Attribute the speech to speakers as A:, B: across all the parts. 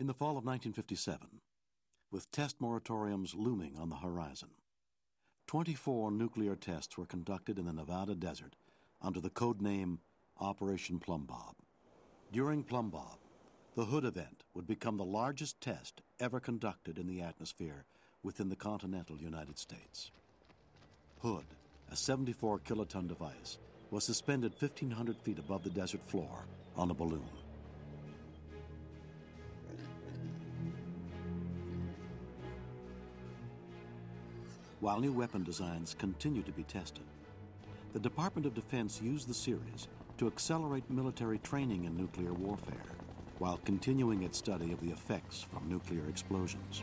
A: In the fall of 1957, with test moratoriums looming on the horizon, 24 nuclear tests were conducted in the Nevada desert under the code name Operation Plumbbob. During Plumbbob, the Hood event would become the largest test ever conducted in the atmosphere within the continental United States. Hood, a 74 kiloton device, was suspended 1,500 feet above the desert floor on a balloon. While new weapon designs continue to be tested, the Department of Defense used the series to accelerate military training in nuclear warfare while continuing its study of the effects from nuclear explosions.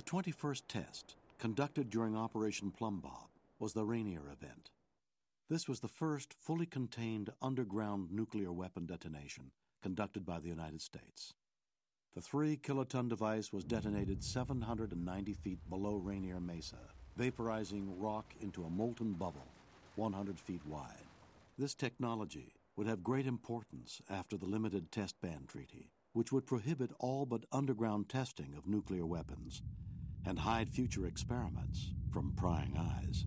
A: The 21st test, conducted during Operation Plumbbob, was the Rainier event. This was the first fully contained underground nuclear weapon detonation conducted by the United States. The three kiloton device was detonated 790 feet below Rainier Mesa, vaporizing rock into a molten bubble 100 feet wide. This technology would have great importance after the Limited Test Ban Treaty which would prohibit all but underground testing of nuclear weapons and hide future experiments from prying eyes.